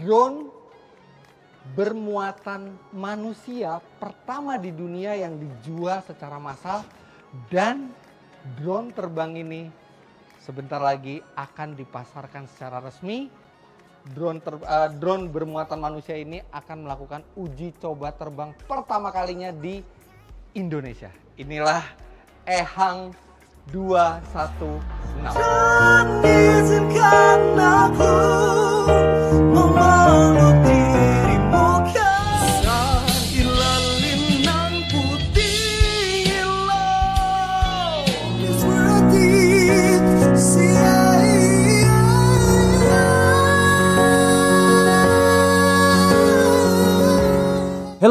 drone bermuatan manusia pertama di dunia yang dijual secara massal dan drone terbang ini sebentar lagi akan dipasarkan secara resmi. Drone ter, uh, drone bermuatan manusia ini akan melakukan uji coba terbang pertama kalinya di Indonesia. Inilah Ehang 216.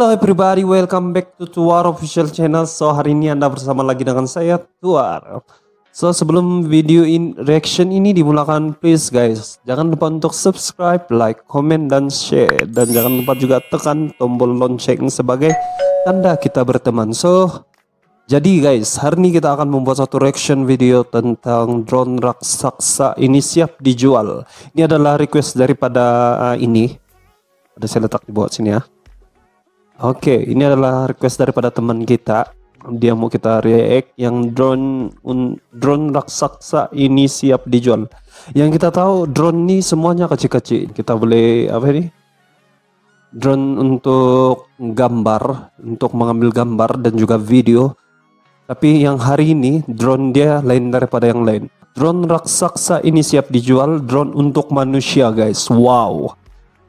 Hello everybody, welcome back to Tuar official channel. So hari ini anda bersama lagi dengan saya Tuar. So sebelum video in reaction ini dimulakan, please guys, jangan lupa untuk subscribe, like, comment, dan share. Dan jangan lupa juga tekan tombol lonceng sebagai tanda kita berteman. So jadi guys, hari ini kita akan membuat satu reaction video tentang drone raksasa ini siap dijual. Ini adalah request daripada uh, ini. Ada saya letak di bawah sini ya. Oke, ini adalah request daripada teman kita. Dia mau kita react yang drone un, drone raksasa ini siap dijual. Yang kita tahu drone ini semuanya kecil-kecil. Kita boleh apa ini? Drone untuk gambar, untuk mengambil gambar dan juga video. Tapi yang hari ini drone dia lain daripada yang lain. Drone raksasa ini siap dijual, drone untuk manusia guys. Wow.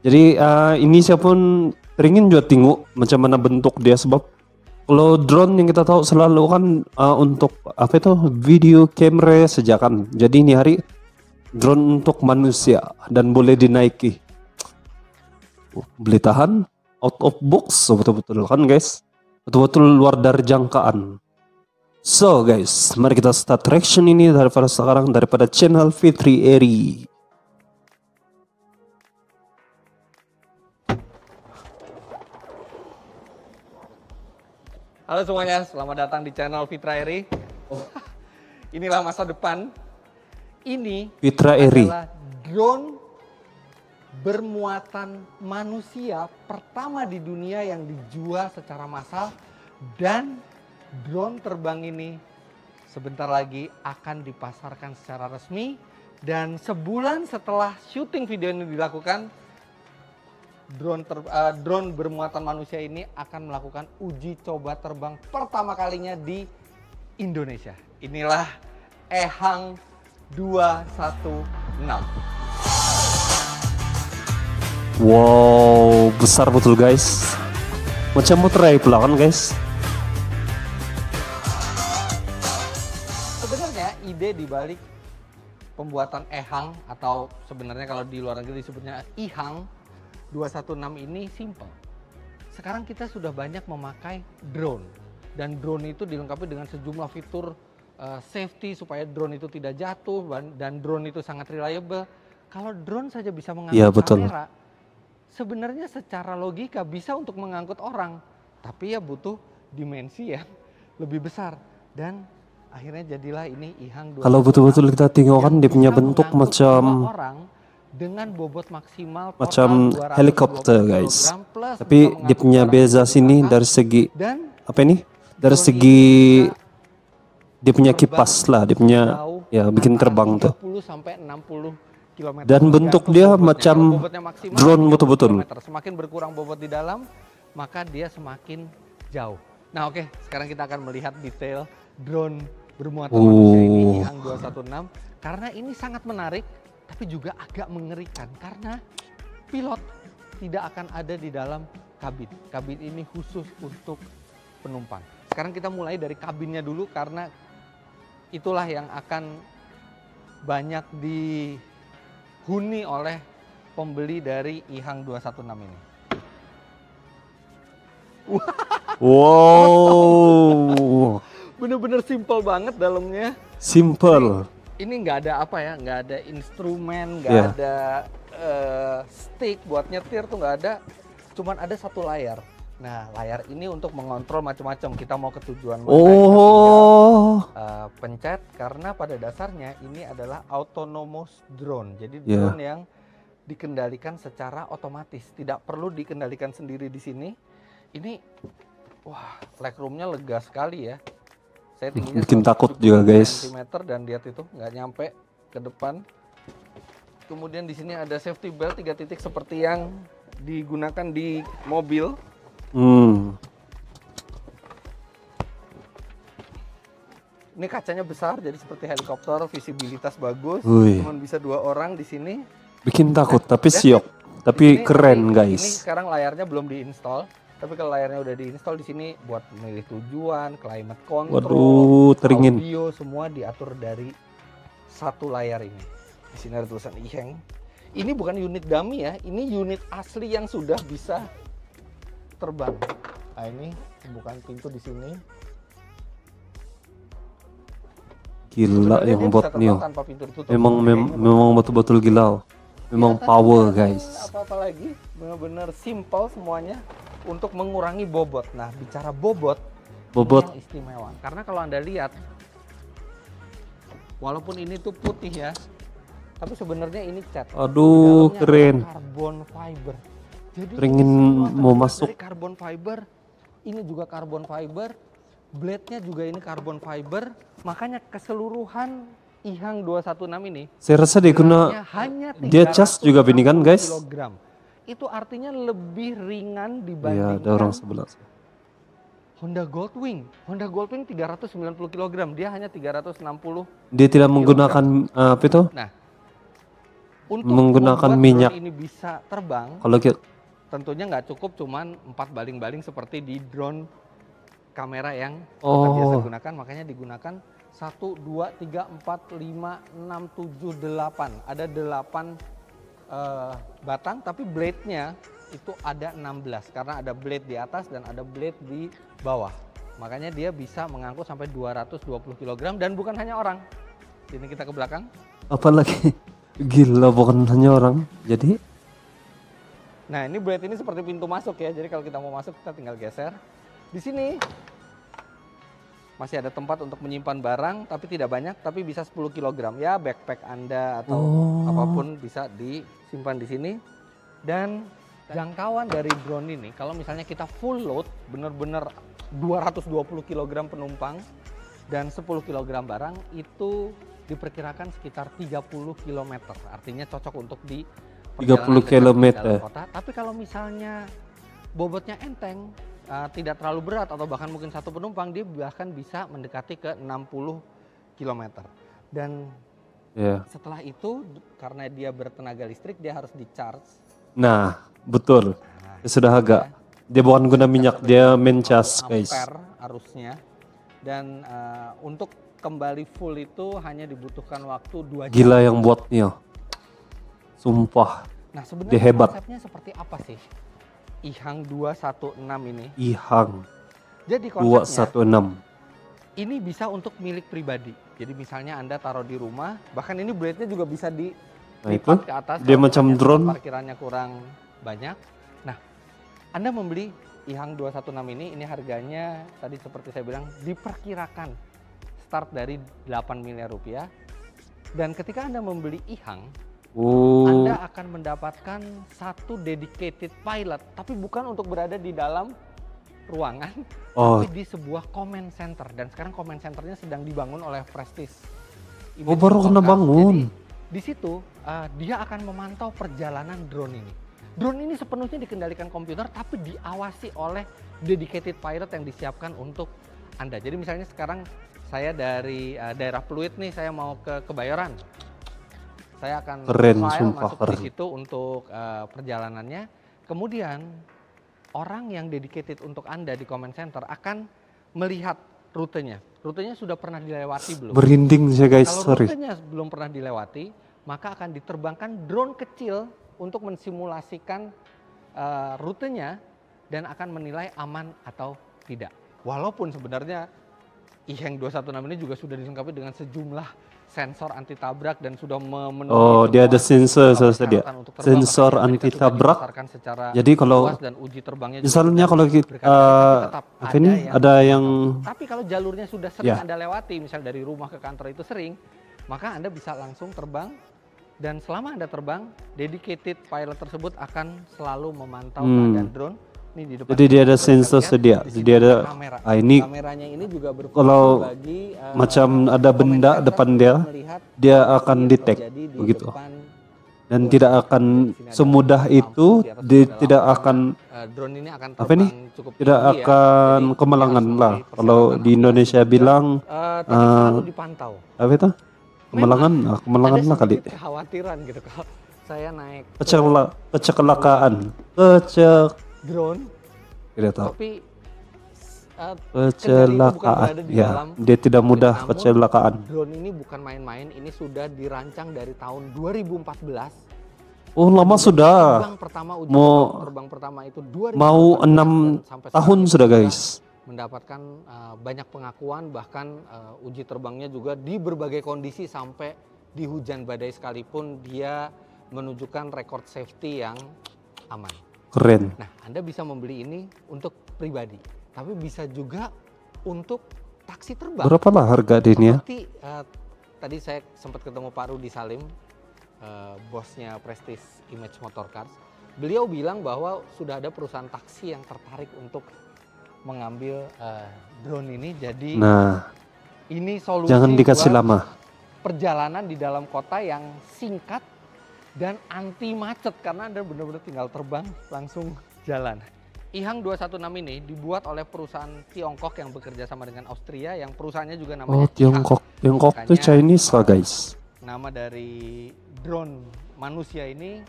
Jadi uh, ini siapa pun teringin juga tengok macam mana bentuk dia sebab kalau drone yang kita tahu selalu kan uh, untuk apa itu video kamera sejak kan. Jadi ini hari drone untuk manusia dan boleh dinaiki. Boleh tahan? Out of box betul-betul kan guys? Betul-betul luar dari jangkaan. So guys mari kita start reaction ini daripada sekarang daripada channel Fitri Eri Halo semuanya, selamat datang di channel Fitra Eri. Oh. Inilah masa depan. Ini Fitra Eri adalah drone bermuatan manusia pertama di dunia yang dijual secara massal dan drone terbang ini sebentar lagi akan dipasarkan secara resmi dan sebulan setelah syuting video ini dilakukan drone ter, uh, drone bermuatan manusia ini akan melakukan uji coba terbang pertama kalinya di Indonesia. Inilah Ehang 216. Wow, besar betul guys. Macam motor pula kan guys. Sebenarnya ide dibalik pembuatan Ehang atau sebenarnya kalau di luar negeri disebutnya Ihang 216 ini simple. Sekarang kita sudah banyak memakai drone dan drone itu dilengkapi dengan sejumlah fitur uh, safety supaya drone itu tidak jatuh dan drone itu sangat reliable. Kalau drone saja bisa mengangkut ya, betul. kamera, sebenarnya secara logika bisa untuk mengangkut orang, tapi ya butuh dimensi yang lebih besar dan akhirnya jadilah ini ihang. Kalau betul-betul kita tengok kan dia punya bentuk macam orang dengan bobot maksimal macam helikopter guys. tapi dia punya beza sini dari segi dan apa ini? Dari segi dia punya kipas lah dia punya ya bikin terbang tuh. dan bentuk dia macam drone betul-betul. semakin berkurang bobot di dalam maka dia semakin jauh. Nah oke okay, sekarang kita akan melihat detail drone bermuatan uh. manusia ini yang 216 karena ini sangat menarik tapi juga agak mengerikan karena pilot tidak akan ada di dalam kabin. Kabin ini khusus untuk penumpang. Sekarang kita mulai dari kabinnya dulu karena itulah yang akan banyak dihuni oleh pembeli dari IHANG 216 ini. Wow. Bener-bener simple banget dalamnya. Simple ini nggak ada apa ya, nggak ada instrumen, nggak yeah. ada uh, stick buat nyetir tuh nggak ada, cuman ada satu layar. Nah, layar ini untuk mengontrol macam-macam. Kita mau ke tujuan mana? Oh. uh, pencet karena pada dasarnya ini adalah autonomous drone. Jadi yeah. drone yang dikendalikan secara otomatis, tidak perlu dikendalikan sendiri di sini. Ini wah, legroomnya lega sekali ya. Saya tingginya Bikin takut juga, guys. cm dan lihat itu nggak nyampe ke depan. Kemudian di sini ada safety belt tiga titik seperti yang digunakan di mobil. Hmm. Ini kacanya besar jadi seperti helikopter, visibilitas bagus. Wih. Cuman bisa dua orang di sini. Bikin takut tapi siok. Tapi keren ini- Ini guys. sekarang layarnya belum diinstal. Tapi kalau layarnya udah diinstal di sini buat memilih tujuan, climate control, Waduh, teringin. audio semua diatur dari satu layar ini. Di sini ada tulisan Iheng. Ini bukan unit dummy ya, ini unit asli yang sudah bisa terbang. Nah ini bukan pintu di sini. Gila Sebenarnya yang buat Neo. Memang mem- memang betul-betul gila. Memang Kelihatan power guys. Apa-apa lagi, benar-benar simple semuanya untuk mengurangi bobot. Nah, bicara bobot, ini Bobot yang istimewa. Karena kalau anda lihat, walaupun ini tuh putih ya, tapi sebenarnya ini cat. Aduh, keren. Carbon fiber. Jadi Pengen ini mau masuk. Carbon fiber. Ini juga carbon fiber. Blade-nya juga ini carbon fiber. Makanya keseluruhan Ihang 216 ini saya rasa dia hanya dia cas juga ini kan, 360 guys? kilogram. Itu artinya lebih ringan ya dibandingkan orang sebelah. Honda Goldwing. Honda Goldwing 390 kg, dia hanya 360. Dia tidak menggunakan eh, apa itu? Nah, untuk Menggunakan minyak. ini bisa terbang, Kalau kita tentunya nggak cukup cuman empat baling-baling seperti di drone kamera yang kita Oh. biasa gunakan. Makanya digunakan 1, 2, 3, 4, 5, 6, 7, 8. Ada 8 eh, batang, tapi blade-nya itu ada 16 karena ada blade di atas dan ada blade di bawah. Makanya dia bisa mengangkut sampai 220 kg dan bukan hanya orang. Ini kita ke belakang. apalagi gila bukan hanya orang. Jadi Nah, ini blade ini seperti pintu masuk ya. Jadi kalau kita mau masuk kita tinggal geser. Di sini masih ada tempat untuk menyimpan barang tapi tidak banyak tapi bisa 10 kg ya backpack Anda atau Oh. apa pun bisa disimpan di sini. Dan jangkauan dari drone ini kalau misalnya kita full load benar-benar 220 kg penumpang dan 10 kg barang itu diperkirakan sekitar 30 km. Artinya cocok untuk di 30 perjalanan dekat di kilometer. dalam kota. Tapi kalau misalnya bobotnya enteng, uh, tidak terlalu berat atau bahkan mungkin satu penumpang, dia bahkan bisa mendekati ke 60 km. Dan ya. setelah itu karena dia bertenaga listrik, dia harus di charge. Nah, betul. Nah, Ya sudah agak. Dia bukan guna minyak, dia main cas, guys. arusnya. Dan uh, untuk kembali full itu hanya dibutuhkan waktu 2 jam. Gila yang buat Neo. Sumpah, Nah, sebenarnya konsepnya seperti apa sih? Ihang 216 ini. Ihang Jadi konsepnya 216. ini bisa untuk milik pribadi. Jadi misalnya Anda taruh di rumah, bahkan ini blade-nya juga bisa di Nah itu, ke atas. dia macam drone. Parkirannya kurang banyak. Nah, Anda membeli Ihang 216 ini, ini harganya tadi seperti saya bilang diperkirakan start dari 8 miliar rupiah. Dan ketika Anda membeli Ihang, Oh, Anda akan mendapatkan satu dedicated pilot, tapi bukan untuk berada di dalam ruangan, oh, tapi di sebuah comment center. Dan sekarang comment centernya sedang dibangun oleh Prestige. Oh, baru kena bangun. Jadi di situ uh, dia akan memantau perjalanan drone ini. Drone ini sepenuhnya dikendalikan komputer, tapi diawasi oleh dedicated pilot yang disiapkan untuk Anda. Jadi misalnya sekarang saya dari uh, daerah Pluit nih, saya mau ke Kebayoran. Saya akan Keren, file sumpah, masuk keren. di situ untuk uh, perjalanannya. Kemudian orang yang dedicated untuk Anda di comment center akan melihat rutenya. Rutenya sudah pernah dilewati belum? merinding saya guys, Kalau sorry. rutenya belum pernah dilewati, maka akan diterbangkan drone kecil untuk mensimulasikan eh, rutenya dan akan menilai aman atau tidak. Walaupun sebenarnya Iheng 216 ini juga sudah dilengkapi dengan sejumlah sensor anti tabrak dan sudah memenuhi Oh, dia ada sensor saya dia. Sensor mereka anti tabrak. Jadi kalau dan uji terbangnya misalnya kalau kita tetap apa ini yang ada yang tapi kalau jalurnya sudah sering Ya. Anda lewati, misal dari rumah ke kantor itu sering, maka Anda bisa langsung terbang Dan selama Anda terbang, dedicated pilot tersebut akan selalu memantau Hmm. keadaan drone. Ini di depan Jadi dia ada sensor lihat, sedia. di Jadi situ ada kamera. ah, ini Kameranya ini juga kalau bagi eh, macam ada benda depan dia, dia akan detect di begitu. dan tidak akan semudah itu di, tidak akan Eh, drone ini akan Apa nih? tidak ya. akan Jadi, kemalangan dia lah. Kalau di Indonesia bilang eh, selalu dipantau. apa itu? Kemalangan, ah, kemalangan lah kali. kekhawatiran gitu kalau saya naik ke Kecela, kecelakaan, drone, tidak tahu. tapi eh, bukan Kecelakaan, di ya, dalam dia tidak mudah Namun, kecelakaan. drone ini bukan main-main. Ini sudah dirancang dari tahun 2014. Oh lama sudah, Terbang pertama uji Mau- terbang pertama itu 2014 mau enam tahun sudah guys. mendapatkan uh, banyak pengakuan bahkan uh, uji terbangnya juga di berbagai kondisi sampai di hujan badai sekalipun dia menunjukkan rekor safety yang aman. Keren. Nah, Anda bisa membeli ini untuk pribadi, tapi bisa juga untuk taksi terbang. Berapa lah harga ini ya? Uh, tadi saya sempat ketemu Pak Rudi Salim, uh, bosnya Prestige Image Motorcars. Beliau bilang bahwa sudah ada perusahaan taksi yang tertarik untuk mengambil uh, drone ini. Jadi Nah, ini solusi jangan dikasih lama. perjalanan di dalam kota yang singkat dan anti macet karena Anda benar-benar tinggal terbang langsung jalan. Ihang 216 ini dibuat oleh perusahaan Tiongkok yang bekerja sama dengan Austria yang perusahaannya juga namanya Oh Ihang. Tiongkok, Tiongkok itu Chinese lah guys. Nama dari drone manusia ini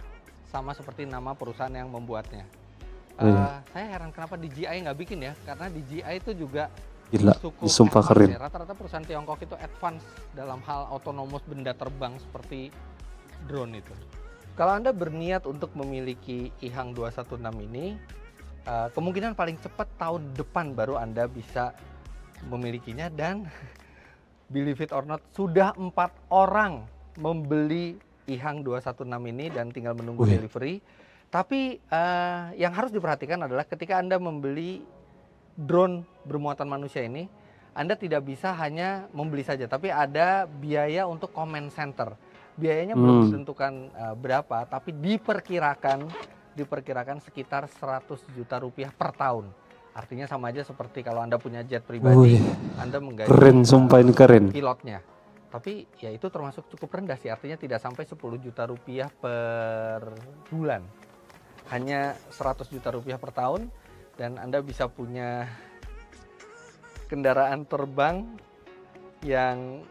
sama seperti nama perusahaan yang membuatnya. Oh, iya. Eh, saya heran kenapa DJI nggak bikin ya, karena DJI itu juga Gila, cukup ini sumpah advance keren. ya. Rata-rata perusahaan Tiongkok itu advance dalam hal otonomous benda terbang seperti drone itu. Kalau Anda berniat untuk memiliki IHANG 216 ini, eh, kemungkinan paling cepat tahun depan baru Anda bisa memilikinya dan believe it or not sudah empat orang membeli IHANG 216 ini dan tinggal menunggu Wih. delivery. Tapi eh, yang harus diperhatikan adalah ketika Anda membeli drone bermuatan manusia ini, Anda tidak bisa hanya membeli saja, tapi ada biaya untuk comment center. Biayanya belum Hmm. ditentukan eh, berapa, tapi diperkirakan diperkirakan sekitar 100 juta rupiah per tahun. Artinya sama aja seperti kalau Anda punya jet pribadi, Wih, Anda menggaji keren eh, sumpah ini keren. pilotnya. Tapi ya itu termasuk cukup rendah sih, artinya tidak sampai 10 juta rupiah per bulan. Hanya 100 juta rupiah per tahun dan Anda bisa punya kendaraan terbang yang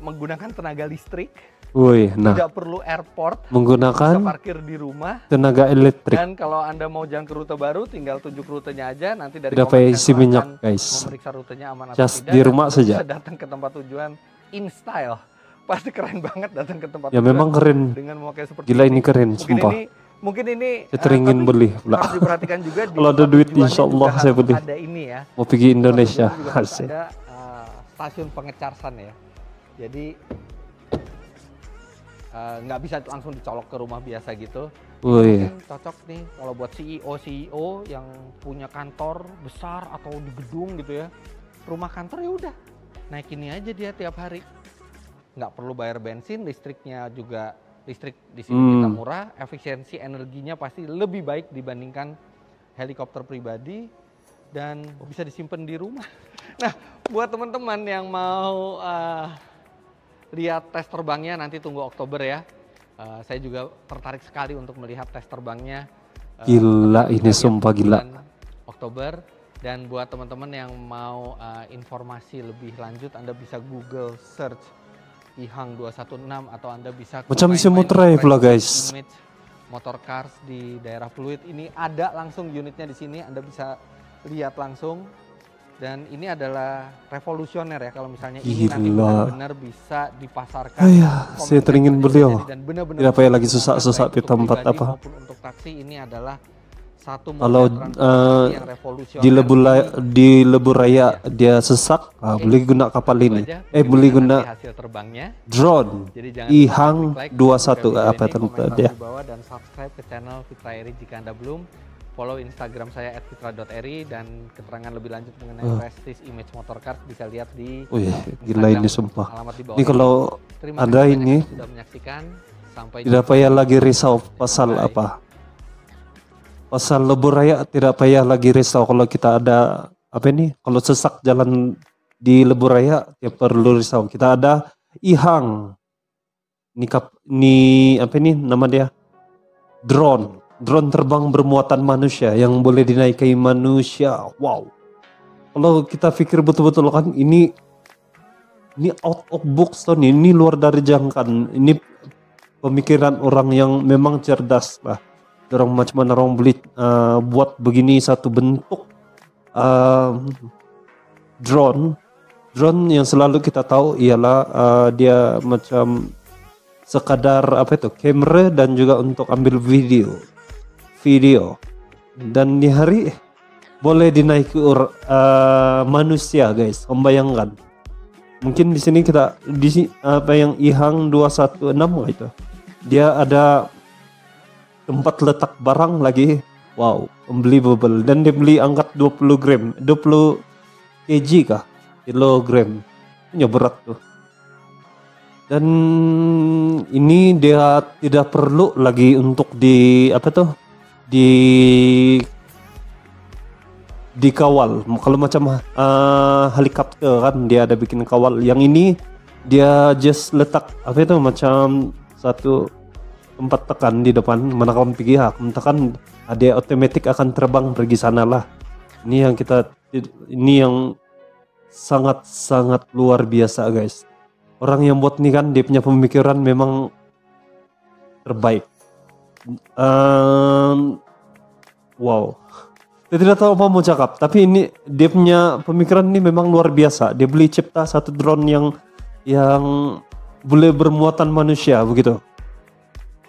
menggunakan tenaga listrik, Wih, nah tidak perlu airport, bisa menggunakan parkir di rumah tenaga elektrik. dan kalau Anda mau jalan ke rute baru tinggal tunjuk rutenya aja nanti dari Tidak pakai isi minyak guys. memeriksa rutenya aman atau Just tidak di rumah saja. bisa datang ke tempat tujuan in style pasti keren banget datang ke tempat Ya tujuan memang keren. dengan memakai seperti Gila ini keren mungkin sumpah. ini mungkin ini Saya teringin tapi beli harus diperhatikan juga di Kalau ada duit, insya Allah saya beli. ada ini ya Mau pergi Indonesia. Harus ada eh, stasiun pengecasan ya jadi eh, nggak bisa langsung dicolok ke rumah biasa gitu. Wih, Mungkin cocok nih kalau buat CEO CEO yang punya kantor besar atau di gedung gitu ya. Rumah kantor ya udah naik ini aja dia tiap hari. Nggak perlu bayar bensin listriknya juga listrik di sini Hmm. kita murah. Efisiensi energinya pasti lebih baik dibandingkan helikopter pribadi dan bisa disimpan di rumah. Nah buat teman-teman yang mau eh, lihat tes terbangnya nanti tunggu Oktober ya Eh, saya juga tertarik sekali untuk melihat tes terbangnya. eh, Gila, ini sumpah gila. Oktober dan buat teman-teman yang mau eh, informasi lebih lanjut Anda bisa Google search IHANG 216 atau Anda bisa Macam ke pula, guys. Image Motor Cars di daerah Fluid ini ada langsung unitnya di sini Anda bisa lihat langsung dan ini adalah revolusioner ya kalau misalnya ini nanti Gila. benar-benar bisa dipasarkan Ayah, saya Comment teringin beli, oh. terjadi dan benar-benar Tidak payah lagi baik di tempat apa. untuk taksi ini adalah satu Kalau, revolusioner di lebu di lebu raya dia sesak, ah, Oke. boleh guna kapal ini. aja. Eh, nanti guna hasil terbangnya. drone. Jadi jangan Ihang lupa klik like 21, video apa komentar dia. di bawah dan subscribe ke channel Fitra Eri jika Anda belum. Follow Instagram saya @fitra.eri dan keterangan lebih lanjut mengenai Oh. Prestige Image Motorcars bisa lihat di Wih, gila Instagram ini sumpah. alamat di bawah. Ini kalau Terima ada ini, sudah menyaksikan. Sampai tidak payah lagi risau pasal Bye. apa. Pasal lebur raya tidak payah lagi risau kalau kita ada apa ini? Kalau sesak jalan di lebur raya tidak perlu risau. Kita ada ihang. Ini apa ini nama dia? Drone. Drone terbang bermuatan manusia yang boleh dinaiki manusia. Wow. Kalau kita pikir betul-betul kan ini ini out of box nih. Ini luar dari jangkaan. Ini pemikiran orang yang memang cerdas lah. Orang macam mana orang beli uh, buat begini satu bentuk um, drone. Drone yang selalu kita tahu ialah uh, dia macam sekadar apa itu kamera dan juga untuk ambil video video. Dan di hari boleh dinaiki ur- uh, manusia guys. Membayangkan. Mungkin di sini kita di apa yang ihang 216 nggak itu. Dia ada tempat letak barang lagi. Wow unbelievable. Dan dia beli angkat 20 gram 20 kg kah? kilogram. Punya berat tuh. Dan ini dia tidak perlu lagi untuk di apa tuh di dikawal kalau macam uh, helikopter kan dia ada bikin kawal. Yang ini dia just letak apa itu macam satu tempat tekan di depan mana kamu pergi kamu tekan dia otomatis akan terbang pergi sana lah ini yang kita ini yang sangat sangat luar biasa guys. Orang yang buat ini kan dia punya pemikiran memang terbaik um, wow. Saya tidak tahu apa mau cakap tapi ini dia punya pemikiran ini memang luar biasa. Dia beli cipta satu drone yang yang boleh bermuatan manusia begitu.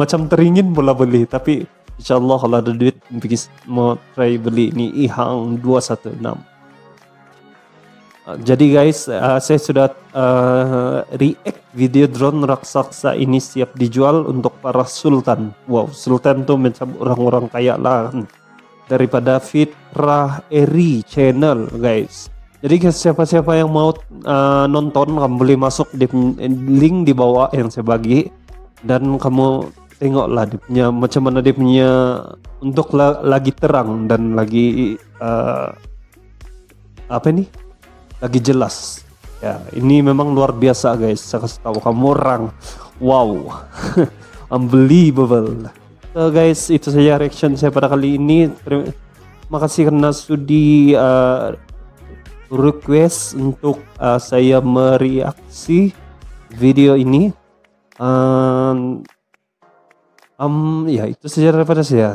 Macam teringin pula beli tapi insya Allah kalau ada duit pergi mau try beli ini ihang 216 Uh, jadi guys, uh, saya sudah uh, react video drone raksasa ini siap dijual untuk para sultan. Wow, sultan tuh macam orang-orang kaya lah. Daripada Fitrah Eri channel guys. Jadi siapa-siapa yang mau uh, nonton kamu boleh masuk di link di bawah yang saya bagi dan kamu tengoklah dia punya macam mana dia punya untuk la lagi terang dan lagi uh, apa nih? Lagi jelas. Ya ini memang luar biasa guys. Saya kasih tahu kamu orang. Wow. Unbelievable. So guys itu saja reaction saya pada kali ini. Terima kasih karena sudi uh, request untuk uh, saya mereaksi video ini. Um, um, ya itu saja daripada saya.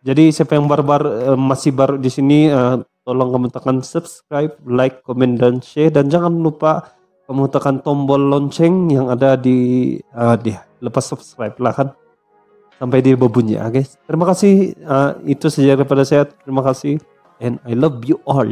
Jadi siapa yang baru-baru uh, masih baru di sini uh, tolong kamu tekan subscribe, like, komen, dan share. Dan jangan lupa kamu tekan tombol lonceng yang ada di uh, di lepas subscribe lah kan sampai dia berbunyi ya guys. Terima kasih uh, itu saja daripada saya. Terima kasih and I love you all.